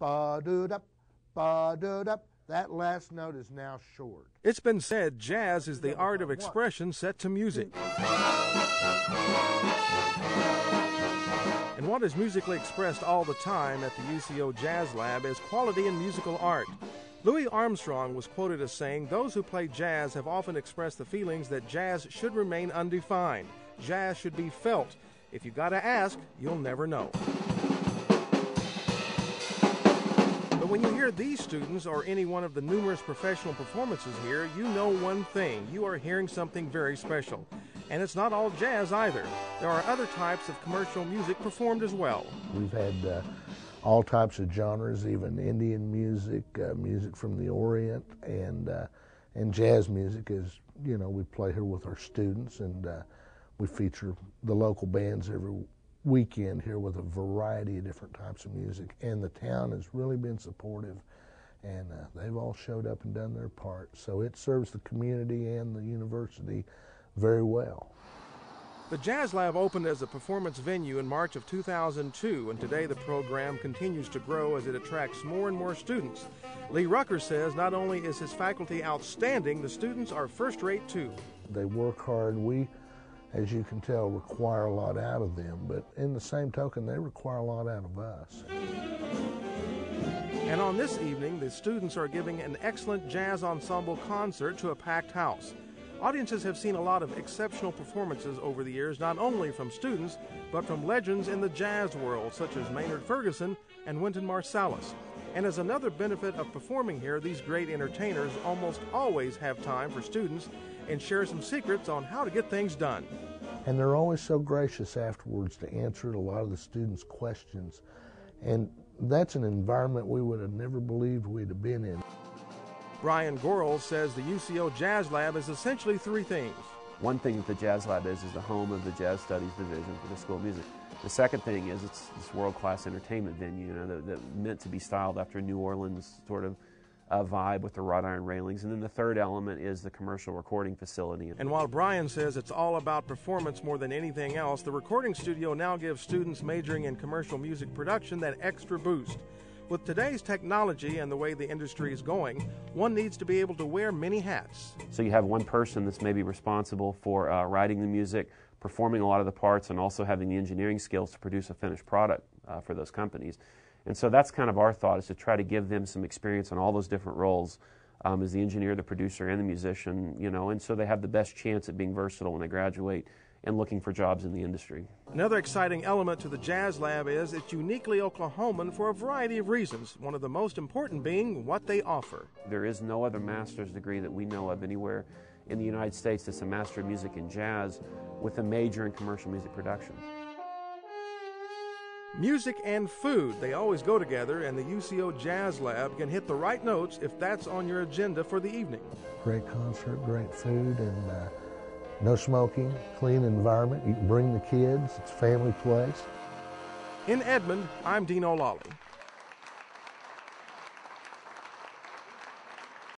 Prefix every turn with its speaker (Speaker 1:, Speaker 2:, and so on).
Speaker 1: ba-do-dup, ba-do-dup. That last note is now short.
Speaker 2: It's been said jazz is the art of expression set to music. And what is musically expressed all the time at the UCO Jazz Lab is quality in musical art. Louis Armstrong was quoted as saying, Those who play jazz have often expressed the feelings that jazz should remain undefined. Jazz should be felt. If you gotta ask, you'll never know. When you hear these students or any one of the numerous professional performances here, you know one thing. You are hearing something very special. And it's not all jazz either. There are other types of commercial music performed as well.
Speaker 1: We've had uh, all types of genres, even Indian music, uh, music from the Orient, and uh, and jazz music. Is you know we play here with our students, and uh, we feature the local bands every weekend here with a variety of different types of music. And the town has really been supportive, and uh, they've all showed up and done their part. So it serves the community and the university very well.
Speaker 2: The Jazz Lab opened as a performance venue in March of 2002, and today the program continues to grow as it attracts more and more students. Lee Rucker says not only is his faculty outstanding, the students are first rate too.
Speaker 1: They work hard. We, as you can tell, require a lot out of them, but in the same token, they require a lot out of us.
Speaker 2: And on this evening, the students are giving an excellent jazz ensemble concert to a packed house. Audiences have seen a lot of exceptional performances over the years, not only from students, but from legends in the jazz world, such as Maynard Ferguson and Wynton Marsalis. And as another benefit of performing here, these great entertainers almost always have time for students and share some secrets on how to get things done.
Speaker 1: And they're always so gracious afterwards to answer a lot of the students' questions. And that's an environment we would have never believed we'd have been in.
Speaker 2: Brian Gorrell says the UCO Jazz Lab is essentially three things.
Speaker 3: One thing that the Jazz Lab is is the home of the Jazz Studies Division for the School of Music. The second thing is it's this world-class entertainment venue, you know, that, that, meant to be styled after New Orleans sort of uh, vibe with the wrought iron railings. And then the third element is the commercial recording facility.
Speaker 2: And while Brian says it's all about performance more than anything else, the recording studio now gives students majoring in commercial music production that extra boost. With today's technology and the way the industry is going, one needs to be able to wear many hats.
Speaker 3: So you have one person that's maybe responsible for uh, writing the music, performing a lot of the parts, and also having the engineering skills to produce a finished product uh, for those companies. And so that's kind of our thought is to try to give them some experience on all those different roles um, as the engineer, the producer, and the musician, you know, and so they have the best chance at being versatile when they graduate and looking for jobs in the industry.
Speaker 2: Another exciting element to the Jazz Lab is it's uniquely Oklahoman for a variety of reasons, one of the most important being what they offer.
Speaker 3: There is no other master's degree that we know of anywhere in the United States that's a Master of Music in Jazz with a major in commercial music production.
Speaker 2: Music and food, they always go together, and the UCO Jazz Lab can hit the right notes if that's on your agenda for the evening.
Speaker 1: Great concert, great food, and uh, no smoking, clean environment. You can bring the kids. It's a family place.
Speaker 2: In Edmond, I'm Dean O'Lally.